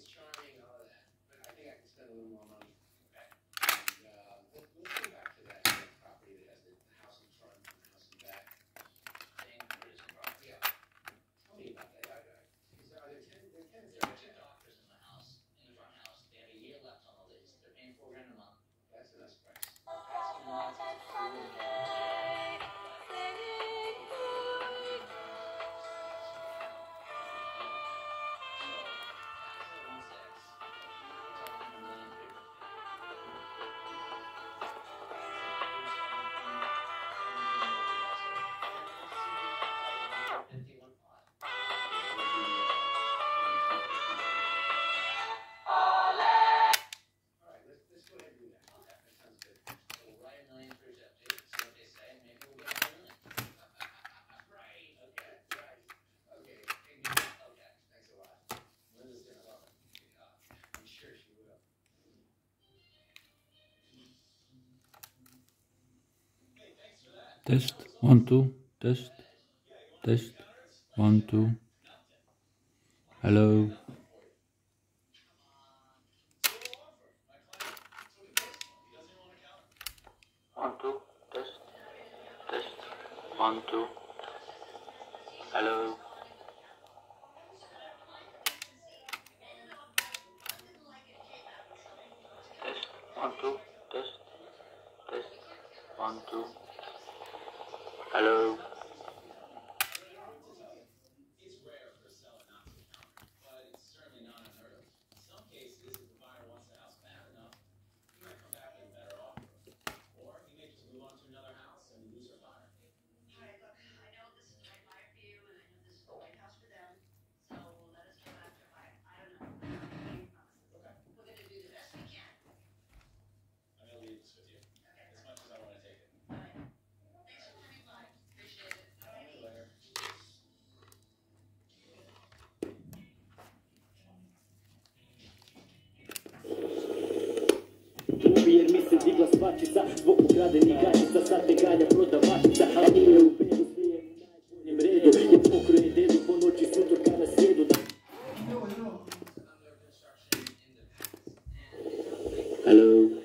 is charming, uh, but I think I can spend a little more money. Test, one, two, test, test, one, two. Hello. One, two, test, test, one, two. Hello. Test, one, two, test, test, one, two. Hello. Hello.